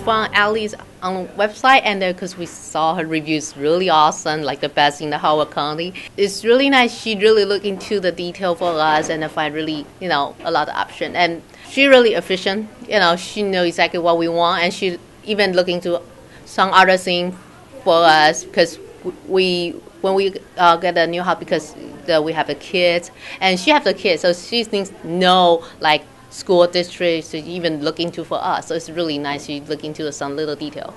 from Ellie's on website, and because we saw her reviews really awesome, like the best in the Howard County. It's really nice. She really look into the detail for us and find really, you know, a lot of option. And she really efficient. You know, she know exactly what we want, and she even looking to some other thing for us because we when we uh, get a new house because the, we have a kid and she has a kid so she thinks no like school districts to even look into for us. So it's really nice you look into some little detail